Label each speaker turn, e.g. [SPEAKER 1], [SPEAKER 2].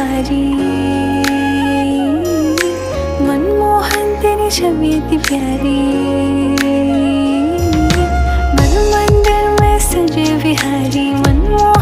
[SPEAKER 1] हरी मनमोहन तेरे छवि प्यारी। मन मंदिर में सजे विहारी। मनमोहन